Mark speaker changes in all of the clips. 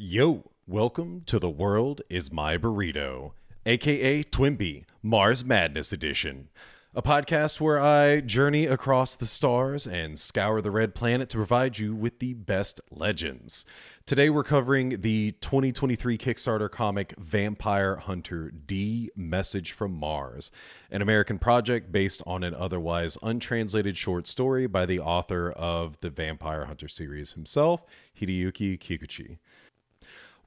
Speaker 1: Yo, welcome to The World is My Burrito, aka Twimby, Mars Madness Edition. A podcast where I journey across the stars and scour the red planet to provide you with the best legends. Today we're covering the 2023 Kickstarter comic Vampire Hunter D Message from Mars, an American project based on an otherwise untranslated short story by the author of the Vampire Hunter series himself, Hideyuki Kikuchi.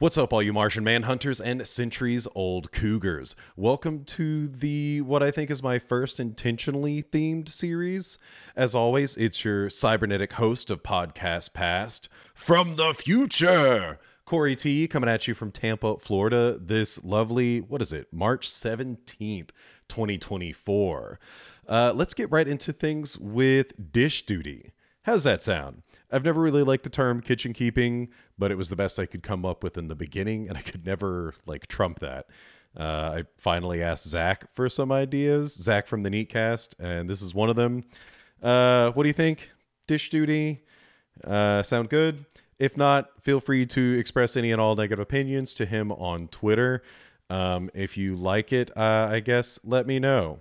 Speaker 1: What's up, all you Martian manhunters and centuries old cougars? Welcome to the what I think is my first intentionally themed series. As always, it's your cybernetic host of Podcast Past from the future, Corey T, coming at you from Tampa, Florida. This lovely, what is it, March 17th, 2024. Uh, let's get right into things with dish duty. How's that sound? I've never really liked the term kitchen keeping, but it was the best I could come up with in the beginning, and I could never like trump that. Uh, I finally asked Zach for some ideas, Zach from the Neatcast, and this is one of them. Uh, what do you think? Dish duty? Uh, sound good? If not, feel free to express any and all negative opinions to him on Twitter. Um, if you like it, uh, I guess let me know.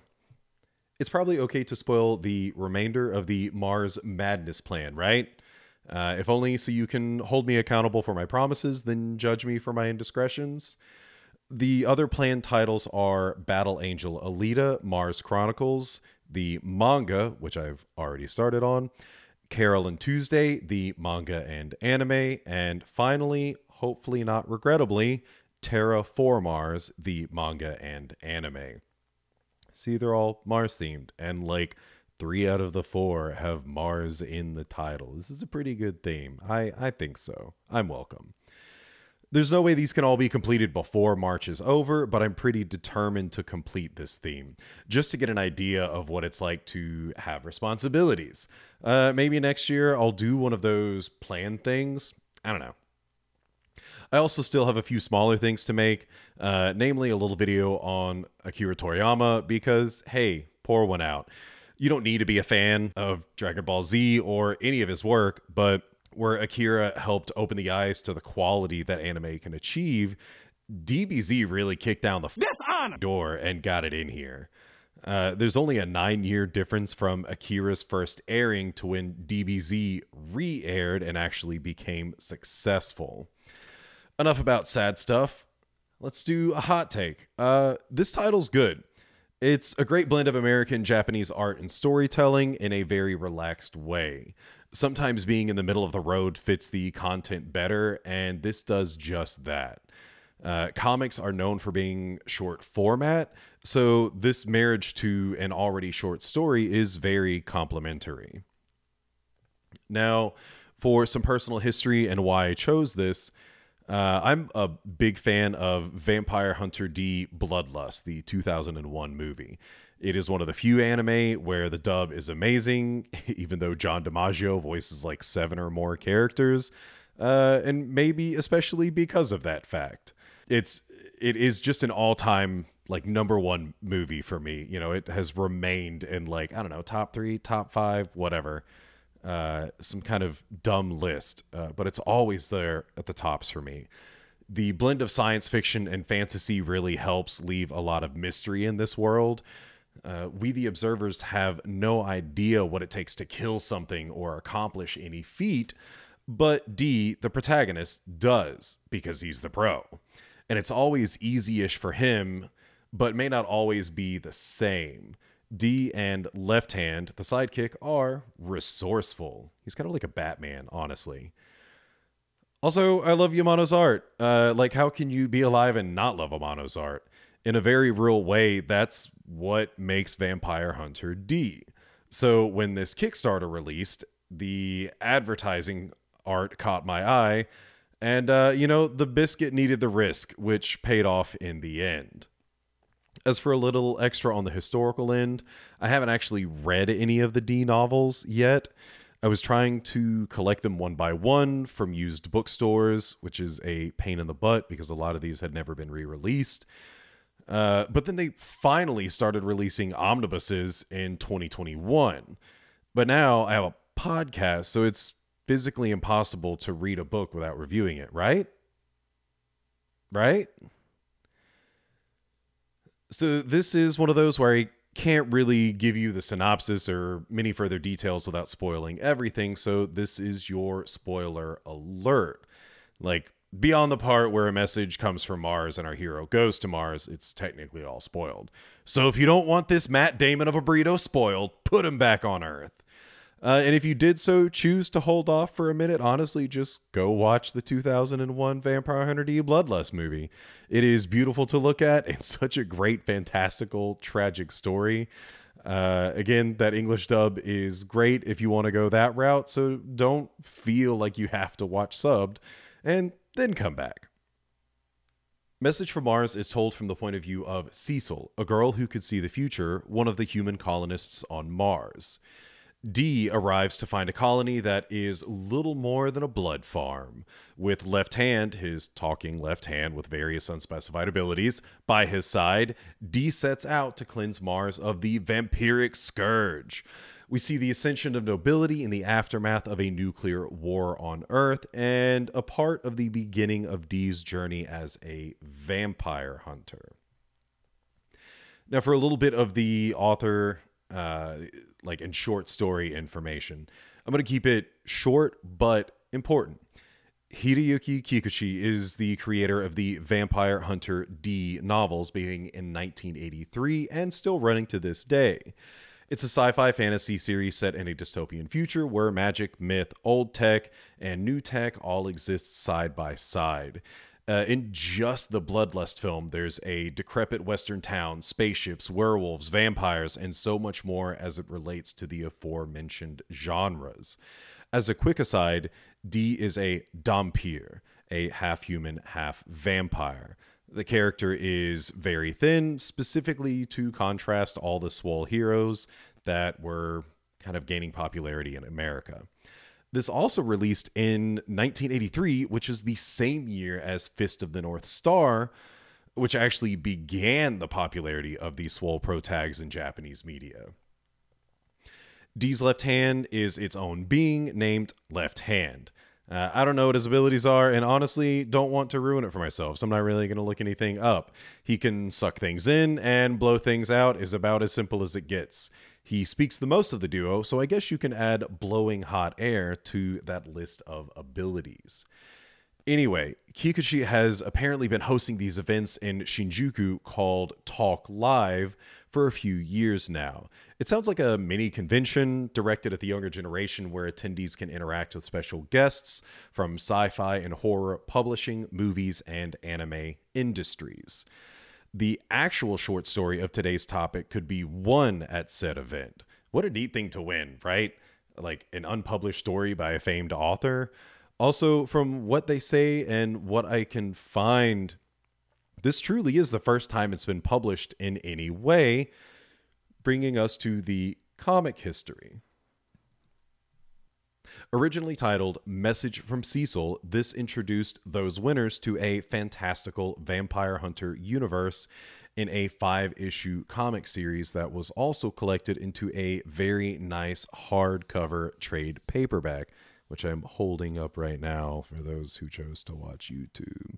Speaker 1: It's probably okay to spoil the remainder of the Mars Madness plan, right? Uh, if only so you can hold me accountable for my promises, then judge me for my indiscretions. The other planned titles are Battle Angel Alita, Mars Chronicles, the manga, which I've already started on, Carole and Tuesday, the manga and anime, and finally, hopefully not regrettably, Terra Formars, the manga and anime. See, they're all Mars themed, and like three out of the four have Mars in the title. This is a pretty good theme. I, I think so. I'm welcome. There's no way these can all be completed before March is over, but I'm pretty determined to complete this theme, just to get an idea of what it's like to have responsibilities. Uh, maybe next year I'll do one of those plan things. I don't know. I also still have a few smaller things to make, uh, namely a little video on Akira Toriyama, because, hey, pour one out you don't need to be a fan of Dragon Ball Z or any of his work, but where Akira helped open the eyes to the quality that anime can achieve, DBZ really kicked down the door and got it in here. Uh, there's only a nine year difference from Akira's first airing to when DBZ re aired and actually became successful. Enough about sad stuff. Let's do a hot take. Uh, this title's good. It's a great blend of American Japanese art and storytelling in a very relaxed way. Sometimes being in the middle of the road fits the content better, and this does just that. Uh, comics are known for being short format, so this marriage to an already short story is very complementary. Now, for some personal history and why I chose this, uh, I'm a big fan of Vampire Hunter D Bloodlust, the 2001 movie. It is one of the few anime where the dub is amazing, even though John DiMaggio voices like seven or more characters, uh, and maybe especially because of that fact. It's it is just an all time like number one movie for me. You know, it has remained in like I don't know top three, top five, whatever uh, some kind of dumb list, uh, but it's always there at the tops for me. The blend of science fiction and fantasy really helps leave a lot of mystery in this world. Uh, we, the observers, have no idea what it takes to kill something or accomplish any feat, but D, the protagonist, does because he's the pro. And it's always easy ish for him, but may not always be the same. D and Left Hand, the sidekick, are resourceful. He's kind of like a Batman, honestly. Also, I love Amano's art. Uh, like, how can you be alive and not love Amano's art? In a very real way, that's what makes Vampire Hunter D. So, when this Kickstarter released, the advertising art caught my eye, and, uh, you know, the biscuit needed the risk, which paid off in the end. As for a little extra on the historical end, I haven't actually read any of the D novels yet. I was trying to collect them one by one from used bookstores, which is a pain in the butt because a lot of these had never been re released. Uh, but then they finally started releasing omnibuses in 2021. But now I have a podcast, so it's physically impossible to read a book without reviewing it, right? right? So this is one of those where I can't really give you the synopsis or many further details without spoiling everything. So this is your spoiler alert. Like beyond the part where a message comes from Mars and our hero goes to Mars, it's technically all spoiled. So if you don't want this Matt Damon of a burrito spoiled, put him back on Earth. Uh, and if you did so choose to hold off for a minute, honestly, just go watch the 2001 Vampire Hunter D Bloodlust movie. It is beautiful to look at and such a great, fantastical, tragic story. Uh, again, that English dub is great if you want to go that route, so don't feel like you have to watch subbed and then come back. Message from Mars is told from the point of view of Cecile, a girl who could see the future, one of the human colonists on Mars. D arrives to find a colony that is little more than a blood farm. With Left Hand, his talking left hand with various unspecified abilities, by his side, D sets out to cleanse Mars of the vampiric scourge. We see the ascension of nobility in the aftermath of a nuclear war on Earth and a part of the beginning of D's journey as a vampire hunter. Now, for a little bit of the author uh, like in short story information. I'm going to keep it short but important. Hideyuki Kikuchi is the creator of the Vampire Hunter D novels, beginning in 1983 and still running to this day. It's a sci fi fantasy series set in a dystopian future where magic, myth, old tech, and new tech all exist side by side. Uh, in just the Bloodlust film, there's a decrepit Western town, spaceships, werewolves, vampires, and so much more as it relates to the aforementioned genres. As a quick aside, D is a Dhampir, a half human, half vampire. The character is very thin, specifically to contrast all the swole heroes that were kind of gaining popularity in America. This also released in 1983, which is the same year as Fist of the North Star, which actually began the popularity of the swole pro tags in Japanese media. D's left hand is its own being named Left Hand. Uh, I don't know what his abilities are, and honestly, don't want to ruin it for myself, so I'm not really going to look anything up. He can suck things in and blow things out, is about as simple as it gets. He speaks the most of the duo, so I guess you can add blowing hot air to that list of abilities. Anyway, Kikuchi has apparently been hosting these events in Shinjuku called Talk Live for a few years now. It sounds like a mini convention directed at the younger generation where attendees can interact with special guests from sci fi and horror publishing, movies, and anime industries the actual short story of today's topic could be won at said event. What a neat thing to win, right? Like an unpublished story by a famed author. Also, from what they say and what I can find, this truly is the first time it's been published in any way, bringing us to the comic history. Originally titled Message from Cecile, this introduced those winners to a fantastical vampire hunter universe in a five issue comic series that was also collected into a very nice hardcover trade paperback which I'm holding up right now for those who chose to watch YouTube.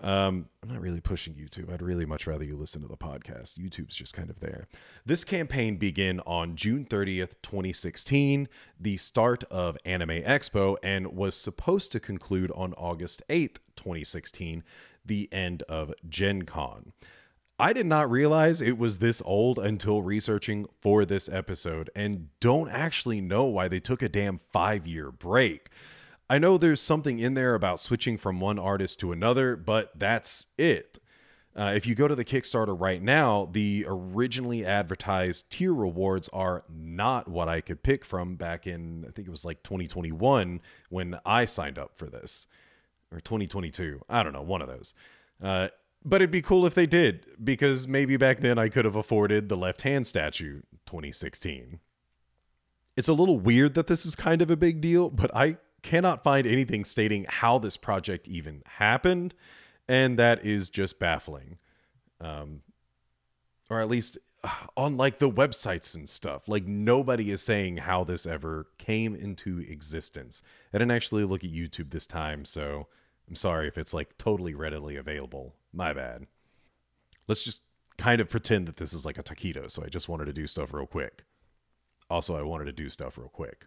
Speaker 1: Um, I'm not really pushing YouTube. I'd really much rather you listen to the podcast. YouTube's just kind of there. This campaign began on June 30th, 2016, the start of Anime Expo, and was supposed to conclude on August 8th, 2016, the end of Gen Con. I did not realize it was this old until researching for this episode and don't actually know why they took a damn five year break. I know there's something in there about switching from one artist to another, but that's it. Uh, if you go to the Kickstarter right now, the originally advertised tier rewards are not what I could pick from back in, I think it was like 2021 when I signed up for this, or 2022. I don't know, one of those. Uh, but it'd be cool if they did, because maybe back then I could have afforded the left hand statue 2016. It's a little weird that this is kind of a big deal, but I cannot find anything stating how this project even happened, and that is just baffling. Um, or at least on like the websites and stuff, like nobody is saying how this ever came into existence. I didn't actually look at YouTube this time, so I'm sorry if it's like totally readily available. My bad. Let's just kind of pretend that this is like a taquito. So I just wanted to do stuff real quick. Also, I wanted to do stuff real quick.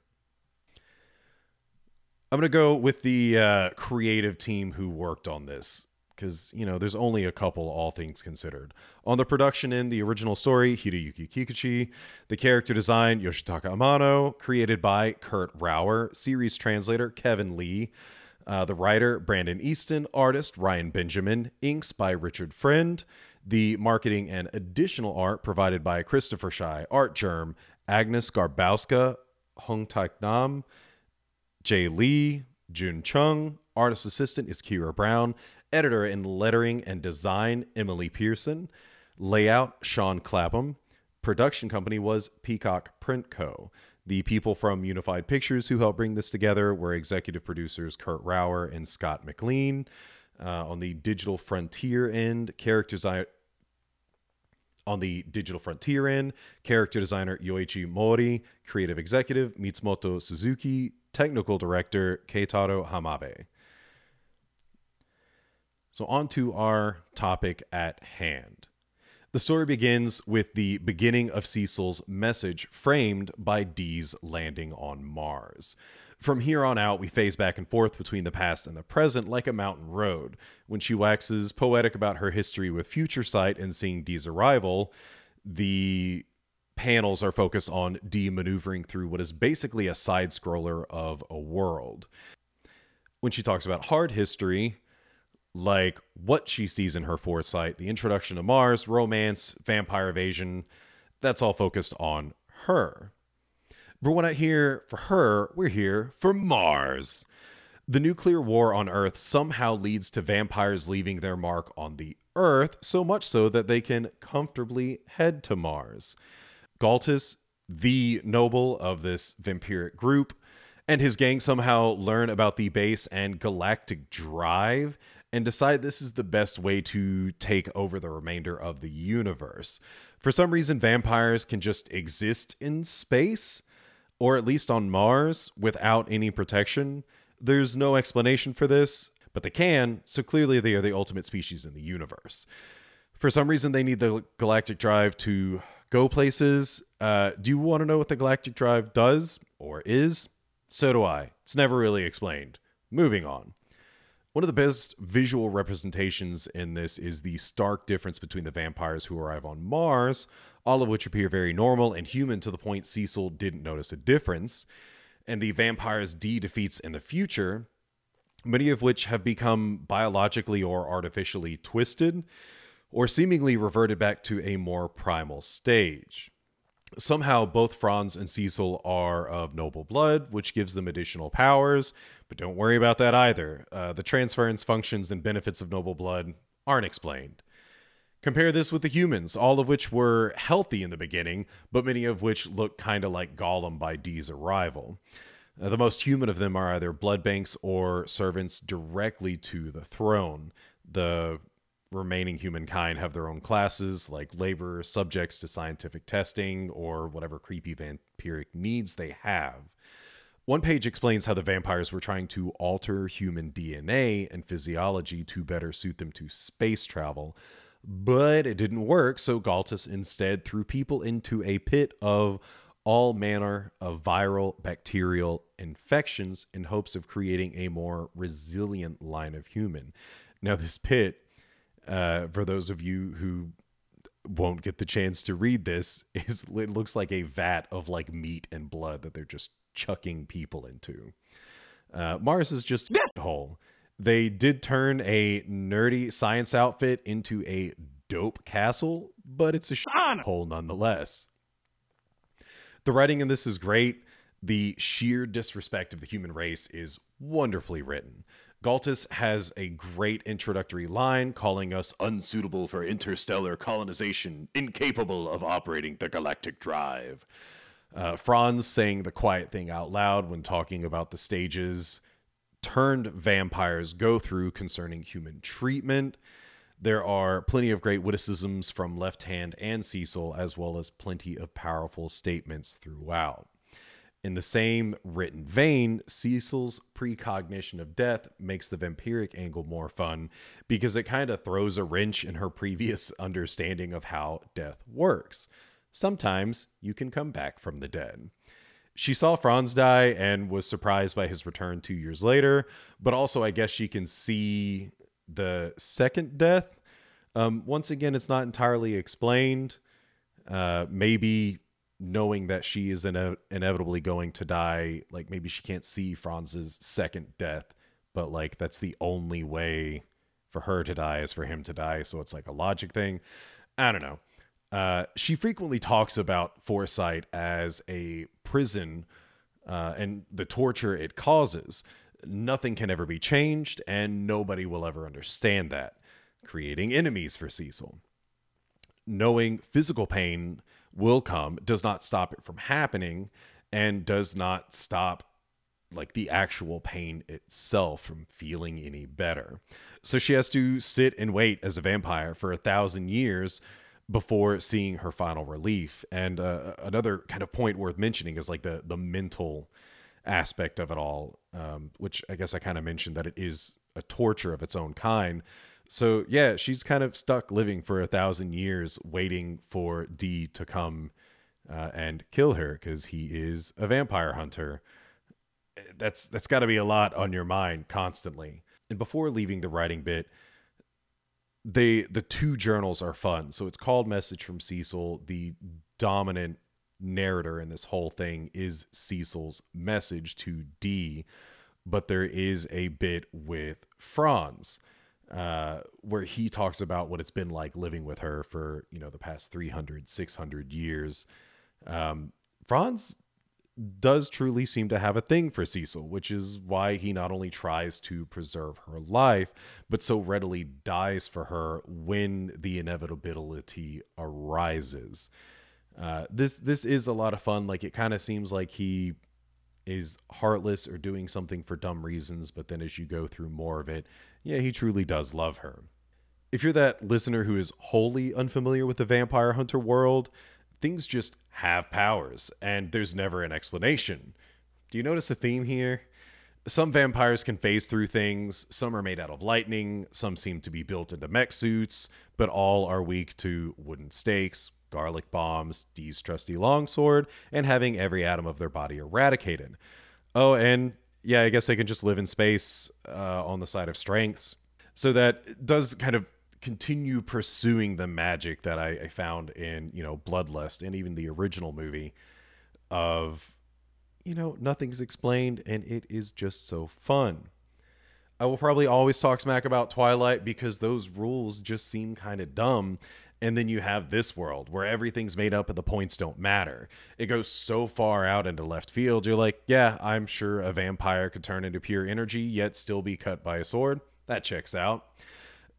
Speaker 1: I'm going to go with the uh, creative team who worked on this because, you know, there's only a couple, all things considered. On the production end, the original story, Hiroyuki Kikuchi. The character design, Yoshitaka Amano. Created by Kurt Rauer. Series translator, Kevin Lee. Uh, the writer, Brandon Easton. Artist, Ryan Benjamin. Inks by Richard Friend. The marketing and additional art provided by Christopher Shy, Artgerm, Agnes Garbowska, Hong Tak Nam, Jay Lee, Jun Chung. Artist assistant is Kira Brown. Editor in lettering and design, Emily Pearson. Layout, Sean Clapham. Production company was Peacock Print Co. The people from Unified Pictures who helped bring this together were executive producers Kurt Rauer and Scott McLean. Uh, on the digital frontier end, character design on the digital frontier end, character designer Yoichi Mori, creative executive Mitsumoto Suzuki, technical director Keitaro Hamabe. So, on to our topic at hand. The story begins with the beginning of Cecile's message framed by D's landing on Mars. From here on out, we phase back and forth between the past and the present like a mountain road. When she waxes poetic about her history with Future Sight and seeing D's arrival, the panels are focused on Dee maneuvering through what is basically a side scroller of a world. When she talks about hard history, like what she sees in her foresight, the introduction to Mars, romance, vampire evasion, that's all focused on her. But we're not here for her, we're here for Mars. The nuclear war on Earth somehow leads to vampires leaving their mark on the Earth, so much so that they can comfortably head to Mars. Galtus, the noble of this vampiric group, and his gang somehow learn about the base and galactic drive and decide this is the best way to take over the remainder of the universe. For some reason, vampires can just exist in space, or at least on Mars, without any protection. There's no explanation for this, but they can, so clearly they are the ultimate species in the universe. For some reason, they need the galactic drive to go places. Uh, do you want to know what the galactic drive does or is? So do I. It's never really explained. Moving on. One of the best visual representations in this is the stark difference between the vampires who arrive on Mars, all of which appear very normal and human to the point Cecile didn't notice a difference, and the vampires D defeats in the future, many of which have become biologically or artificially twisted or seemingly reverted back to a more primal stage. Somehow, both Franz and Cecile are of noble blood, which gives them additional powers, but don't worry about that either. Uh, the transference functions and benefits of noble blood aren't explained. Compare this with the humans, all of which were healthy in the beginning, but many of which look kind of like Gollum by D's arrival. Uh, the most human of them are either blood banks or servants directly to the throne. The remaining humankind have their own classes, like labor, subjects to scientific testing, or whatever creepy vampiric needs they have. One page explains how the vampires were trying to alter human DNA and physiology to better suit them to space travel, but it didn't work, so Galtus instead threw people into a pit of all manner of viral bacterial infections in hopes of creating a more resilient line of human. Now, this pit uh, for those of you who won't get the chance to read this, is it looks like a vat of like meat and blood that they're just chucking people into. Uh, Mars is just a hole. They did turn a nerdy science outfit into a dope castle, but it's a hole nonetheless. The writing in this is great. The sheer disrespect of the human race is wonderfully written. Galtus has a great introductory line calling us unsuitable for interstellar colonization, incapable of operating the galactic drive. Uh, Franz saying the quiet thing out loud when talking about the stages turned vampires go through concerning human treatment. There are plenty of great witticisms from Left Hand and Cecile, as well as plenty of powerful statements throughout. In the same written vein, Cecile's precognition of death makes the vampiric angle more fun because it kind of throws a wrench in her previous understanding of how death works. Sometimes you can come back from the dead. She saw Franz die and was surprised by his return two years later, but also, I guess, she can see the second death. Um, once again, it's not entirely explained. Uh, maybe knowing that she is ine- inevitably going to die like maybe she can't see franz's second death but like that's the only way for her to die is for him to die so it's like a logic thing. I don't know. Uh, she frequently talks about foresight as a prison uh, and the torture it causes. Nothing can ever be changed and nobody will ever understand that. Creating enemies for cecile. Knowing physical pain will come does not stop it from happening and does not stop like the actual pain itself from feeling any better. So she has to sit and wait as a vampire for a thousand years before seeing her final relief. And uh, another kind of point worth mentioning is like the the mental aspect of it all, um, which I guess I kind of mentioned that it is a torture of its own kind. So yeah, she's kind of stuck living for a thousand years, waiting for D to come uh, and kill her because he is a vampire hunter. That's that's got to be a lot on your mind constantly. And before leaving the writing bit, they the two journals are fun. So it's called Message from Cecile. The dominant narrator in this whole thing is Cecile's message to D, but there is a bit with Franz uh, where he talks about what it's been like living with her for you know the past 300 600 years. Um, franz does truly seem to have a thing for cecile which is why he not only tries to preserve her life but so readily dies for her when the inevitability arises. Uh, this this is a lot of fun. Like it kind of seems like he is heartless or doing something for dumb reasons, but then as you go through more of it, yeah, he truly does love her. If you're that listener who is wholly unfamiliar with the vampire hunter world, things just have powers, and there's never an explanation. Do you notice a theme here? Some vampires can phase through things, some are made out of lightning, some seem to be built into mech suits, but all are weak to wooden stakes, garlic bombs, D's trusty longsword, and having every atom of their body eradicated. Oh, and yeah, I guess they can just live in space uh, on the side of strengths. So that does kind of continue pursuing the magic that I, I found in, you know, Bloodlust and even the original movie of, you know, nothing's explained and it is just so fun. I will probably always talk smack about Twilight because those rules just seem kind of dumb and then you have this world where everything's made up and the points don't matter. It goes so far out into left field. You're like, yeah, I'm sure a vampire could turn into pure energy, yet still be cut by a sword. That checks out.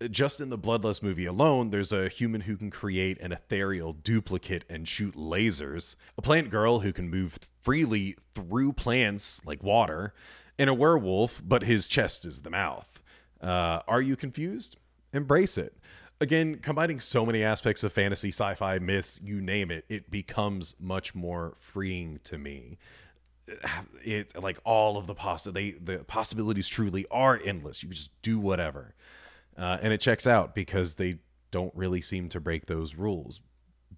Speaker 1: Just in the Bloodlust movie alone, there's a human who can create an ethereal duplicate and shoot lasers, a plant girl who can move freely through plants like water, and a werewolf, but his chest is the mouth. Uh, are you confused? Embrace it again, combining so many aspects of fantasy, sci-fi, myths, you name it, it becomes much more freeing to me. It like all of the possi- they, the possibilities truly are endless. You just do whatever, uh, and it checks out because they don't really seem to break those rules.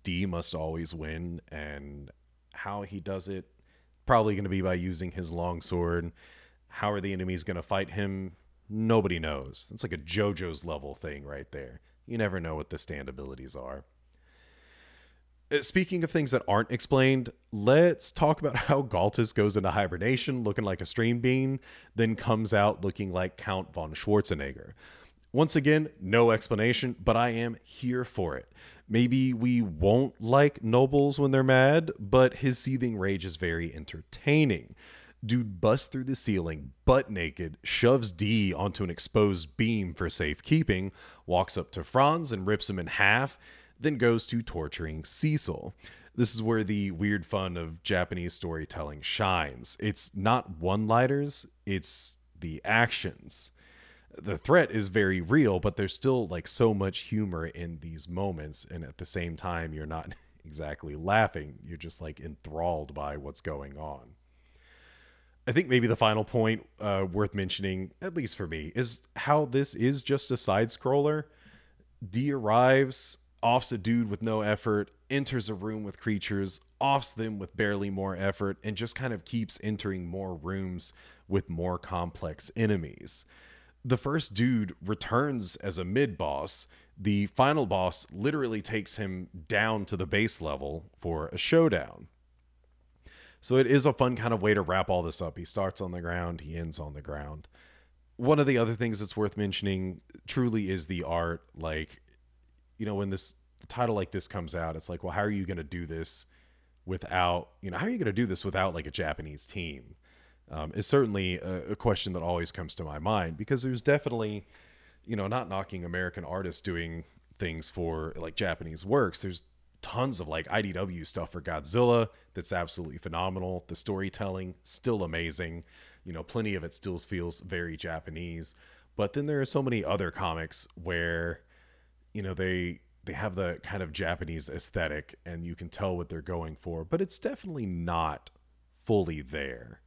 Speaker 1: D must always win, and how he does it probably going to be by using his longsword. How are the enemies going to fight him? Nobody knows. It's like a JoJo's level thing right there. You never know what the stand abilities are. Uh, speaking of things that aren't explained, let's talk about how Galtus goes into hibernation looking like a stream bean, then comes out looking like Count von Schwarzenegger. Once again, no explanation, but I am here for it. Maybe we won't like nobles when they're mad, but his seething rage is very entertaining. Dude busts through the ceiling, butt naked, shoves D onto an exposed beam for safekeeping, walks up to Franz and rips him in half, then goes to torturing Cecile. This is where the weird fun of Japanese storytelling shines. It's not one lighters, it's the actions. The threat is very real, but there's still like so much humor in these moments, and at the same time, you're not exactly laughing. You're just like enthralled by what's going on. I think maybe the final point uh, worth mentioning, at least for me, is how this is just a side scroller. D arrives, offs a dude with no effort, enters a room with creatures, offs them with barely more effort, and just kind of keeps entering more rooms with more complex enemies. The first dude returns as a mid boss. The final boss literally takes him down to the base level for a showdown. So it is a fun kind of way to wrap all this up. He starts on the ground, he ends on the ground. One of the other things that's worth mentioning truly is the art. Like, you know, when this title like this comes out, it's like, well, how are you going to do this without, you know, how are you going to do this without like a Japanese team? Um, is certainly a, a question that always comes to my mind because there's definitely, you know, not knocking American artists doing things for like Japanese works. There's tons of like IDW stuff for Godzilla that's absolutely phenomenal. The storytelling still amazing. You know, plenty of it still feels very Japanese. But then there are so many other comics where you know they they have the kind of Japanese aesthetic and you can tell what they're going for, but it's definitely not fully there.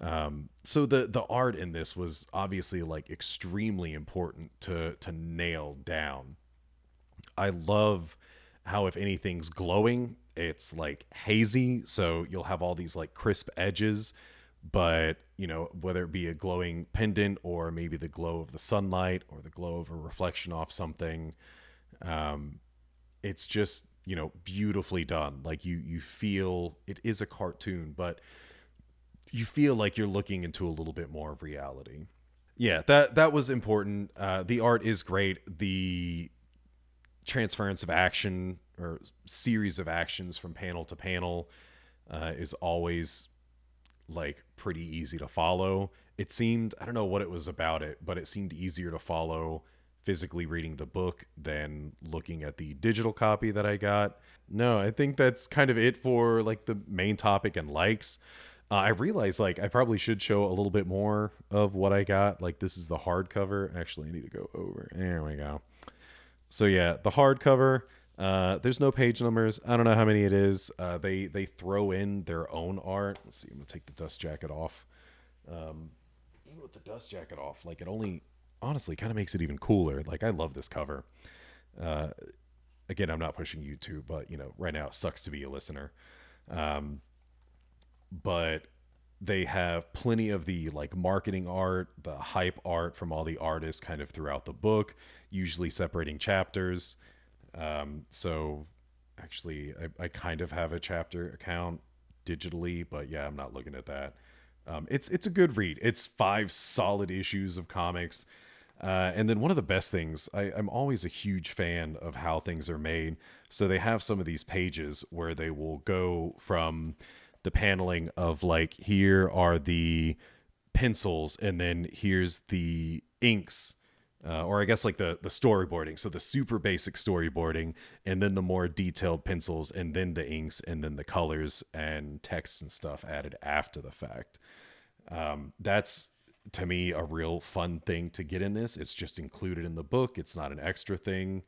Speaker 1: Um, so the the art in this was obviously like extremely important to to nail down. I love how if anything's glowing, it's like hazy, so you'll have all these like crisp edges, but you know whether it be a glowing pendant or maybe the glow of the sunlight or the glow of a reflection off something, um, it's just you know beautifully done. Like you you feel it is a cartoon, but you feel like you're looking into a little bit more of reality. Yeah, that that was important. Uh, the art is great. The transference of action or series of actions from panel to panel uh, is always like pretty easy to follow. It seemed I don't know what it was about it, but it seemed easier to follow physically reading the book than looking at the digital copy that I got. No, I think that's kind of it for like the main topic and likes. Uh, I realized like I probably should show a little bit more of what I got. Like this is the hardcover. Actually, I need to go over. There we go. So yeah, the hardcover. Uh, there's no page numbers. I don't know how many it is. Uh, they they throw in their own art. Let's see. I'm gonna take the dust jacket off. Um, even with the dust jacket off, like it only honestly kind of makes it even cooler. Like I love this cover. Uh, again, I'm not pushing YouTube, but you know, right now it sucks to be a listener. Um, but they have plenty of the like marketing art, the hype art from all the artists kind of throughout the book, usually separating chapters. Um, so actually, I, I, kind of have a chapter account digitally, but yeah, I'm not looking at that. Um, it's it's a good read. It's five solid issues of comics. Uh, and then one of the best things, I, I'm always a huge fan of how things are made. So they have some of these pages where they will go from the paneling of like here are the pencils and then here's the inks uh, or I guess like the the storyboarding. So the super basic storyboarding, and then the more detailed pencils, and then the inks, and then the colors and text and stuff added after the fact. Um, that's to me a real fun thing to get in this. It's just included in the book. It's not an extra thing.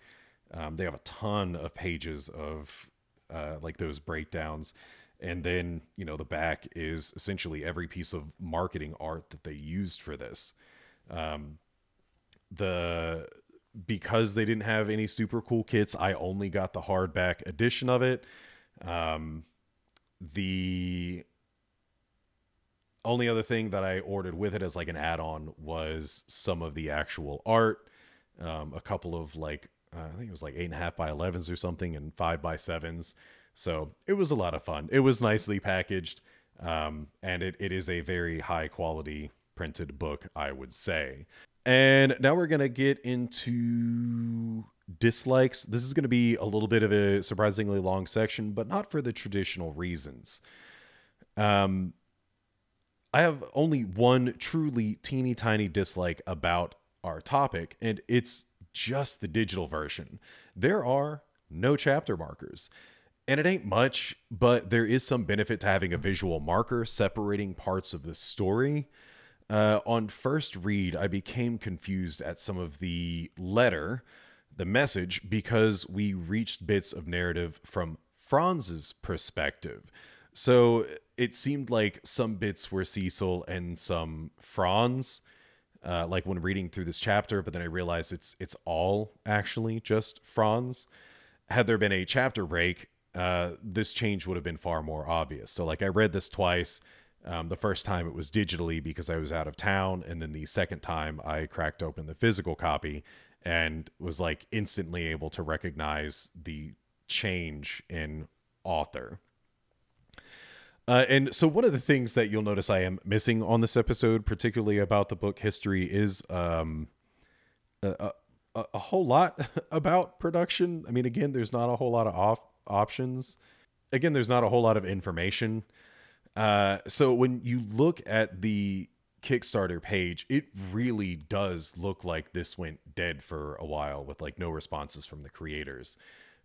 Speaker 1: Um, they have a ton of pages of uh, like those breakdowns and then you know the back is essentially every piece of marketing art that they used for this. Um, the because they didn't have any super cool kits i only got the hardback edition of it. Um, the only other thing that i ordered with it as like an add-on was some of the actual art um, a couple of like uh, i think it was like eight and a half by 11s or something and five by sevens so it was a lot of fun. It was nicely packaged, um, and it, it is a very high quality printed book, I would say. And now we're going to get into dislikes. This is going to be a little bit of a surprisingly long section, but not for the traditional reasons. Um, I have only one truly teeny tiny dislike about our topic, and it's just the digital version. There are no chapter markers. And it ain't much, but there is some benefit to having a visual marker separating parts of the story. Uh, on first read, I became confused at some of the letter, the message, because we reached bits of narrative from Franz's perspective. So it seemed like some bits were Cecile and some Franz. Uh, like when reading through this chapter, but then I realized it's it's all actually just Franz. Had there been a chapter break, uh, this change would have been far more obvious. So like I read this twice. Um, the first time it was digitally because I was out of town, and then the second time I cracked open the physical copy and was like instantly able to recognize the change in author. Uh, and so, one of the things that you'll notice I am missing on this episode, particularly about the book history, is um, a, a, a whole lot about production. I mean, again, there's not a whole lot of off options. Again, there's not a whole lot of information. Uh, so when you look at the Kickstarter page, it really does look like this went dead for a while with like no responses from the creators.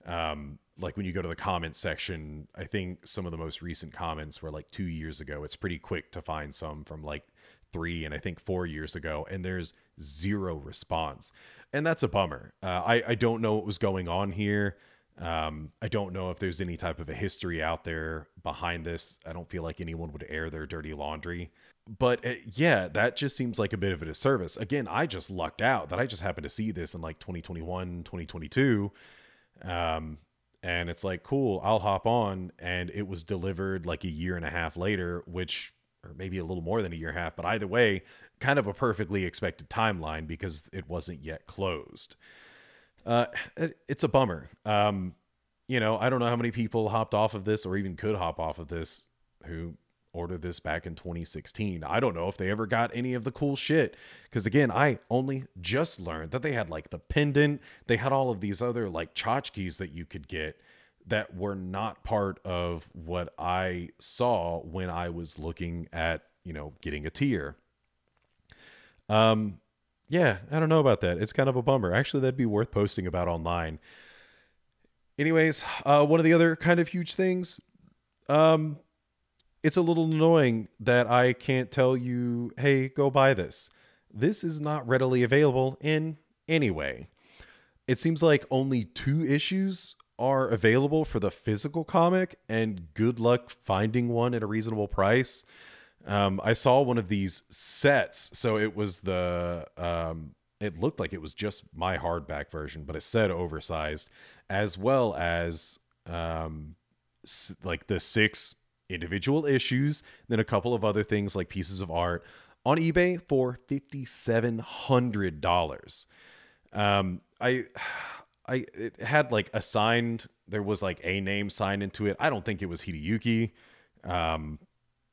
Speaker 1: Um, like when you go to the comment section, I think some of the most recent comments were like two years ago. It's pretty quick to find some from like three and I think four years ago, and there's zero response. And that's a bummer. Uh, I, I don't know what was going on here. Um, I don't know if there's any type of a history out there behind this. I don't feel like anyone would air their dirty laundry. But uh, yeah, that just seems like a bit of a disservice. Again, I just lucked out that I just happened to see this in like 2021, 2022. Um, and it's like, cool, I'll hop on. And it was delivered like a year and a half later, which, or maybe a little more than a year and a half, but either way, kind of a perfectly expected timeline because it wasn't yet closed. Uh, it, it's a bummer. Um, you know, I don't know how many people hopped off of this or even could hop off of this who ordered this back in 2016. I don't know if they ever got any of the cool shit. Because again, I only just learned that they had like the pendant, they had all of these other like tchotchkes that you could get that were not part of what I saw when I was looking at, you know, getting a tier. Um, yeah, I don't know about that. It's kind of a bummer. Actually, that'd be worth posting about online. Anyways, uh, one of the other kind of huge things, um, it's a little annoying that I can't tell you, hey, go buy this. This is not readily available in any way. It seems like only two issues are available for the physical comic, and good luck finding one at a reasonable price. Um, I saw one of these sets, so it was the um, it looked like it was just my hardback version, but it said oversized, as well as um, s- like the six individual issues, then a couple of other things like pieces of art on eBay for fifty seven hundred dollars. Um, I, I it had like assigned. There was like a name signed into it. I don't think it was Hideyuki. Um,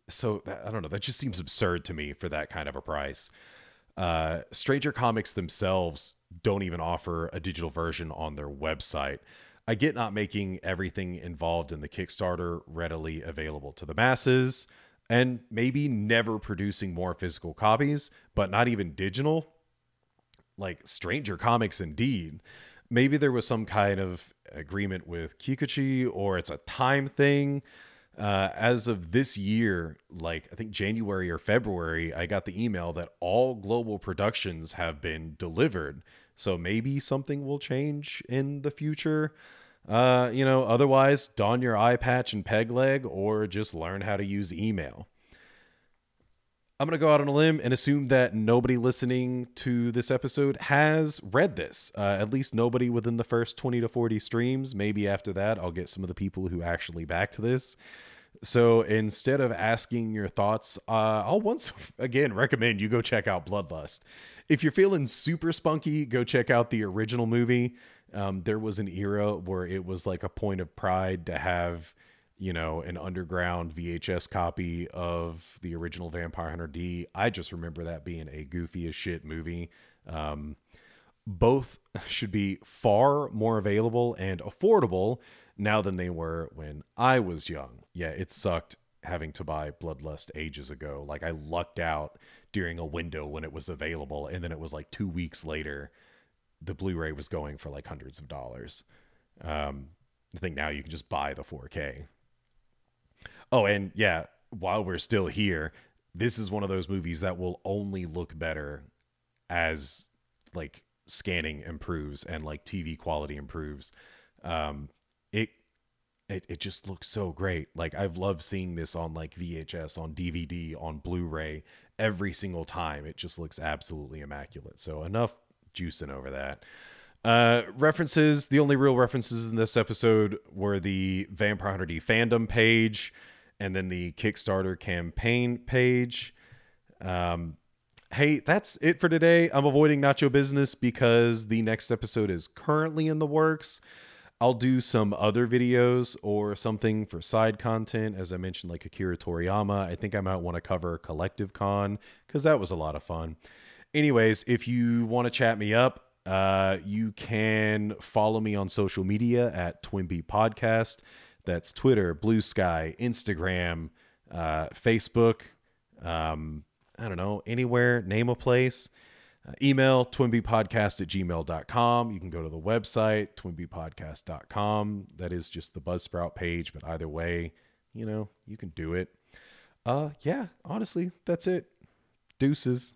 Speaker 1: so I don't know. That just seems absurd to me for that kind of a price. Uh, Stranger Comics themselves don't even offer a digital version on their website. I get not making everything involved in the Kickstarter readily available to the masses and maybe never producing more physical copies, but not even digital. Like Stranger Comics, indeed. Maybe there was some kind of agreement with Kikuchi or it's a time thing uh, as of this year, like I think January or February, I got the email that all global productions have been delivered. So maybe something will change in the future. Uh, you know, otherwise, don your eye patch and peg leg or just learn how to use email. I'm going to go out on a limb and assume that nobody listening to this episode has read this. Uh, at least nobody within the first 20 to 40 streams. Maybe after that, I'll get some of the people who actually back to this. So instead of asking your thoughts, uh, I'll once again recommend you go check out Bloodlust. If you're feeling super spunky, go check out the original movie. Um, there was an era where it was like a point of pride to have you know, an underground VHS copy of the original Vampire Hunter D. I just remember that being a goofy as shit movie. Um, both should be far more available and affordable now than they were when I was young. Yeah, it sucked having to buy Bloodlust ages ago. Like I lucked out during a window when it was available, and then it was like two weeks later, the Blu-ray was going for like hundreds of dollars. Um, I think now you can just buy the 4K. Oh, and yeah, while we're still here, this is one of those movies that will only look better as like scanning improves and like TV quality improves. Um, it it, it just looks so great. Like I've loved seeing this on like VHS, on DVD, on Blu-ray every single time. It just looks absolutely immaculate. So enough juicing over that. Uh, references. The only real references in this episode were the Vampire Hunter D fandom page, and then the Kickstarter campaign page. Um, hey, that's it for today. I'm avoiding Nacho Business because the next episode is currently in the works. I'll do some other videos or something for side content, as I mentioned, like Akira Toriyama. I think I might want to cover Collective Con because that was a lot of fun. Anyways, if you want to chat me up, uh, you can follow me on social media at TWIMB Podcast. That's Twitter, Blue Sky, Instagram, uh, Facebook. Um, I don't know, anywhere, name a place. Uh, email twimbpodcast at gmail.com. You can go to the website, twimbpodcast.com. That is just the Buzzsprout page, but either way, you know, you can do it. Uh, yeah, honestly, that's it. Deuces.